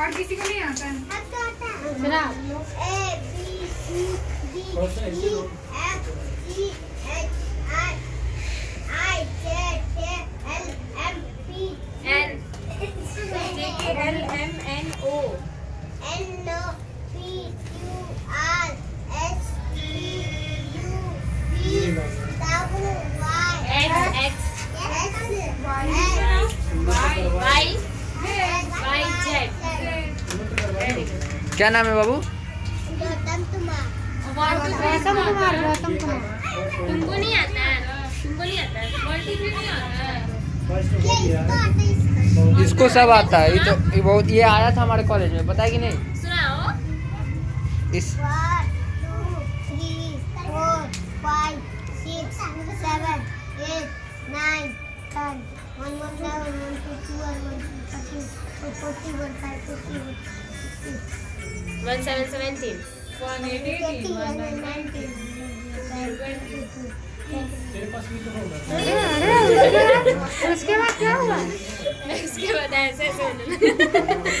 और किसी को नहीं आता सुना। A B C D E F G H I I J K L M P N L M N O N O P Q R S T U V W Y X X S Y Y Z क्या नाम है बाबू? गौतम कुमार। गौतम कुमार तुमको नहीं इसको सब आता है? ये तो ये बहुत ये आया था हमारे कॉलेज में पता है कि नहीं? सुनाओ one, ninety, one, twenty-two, उसके बाद क्या हुआ उसके बाद ऐसे ऐसे होने लगा।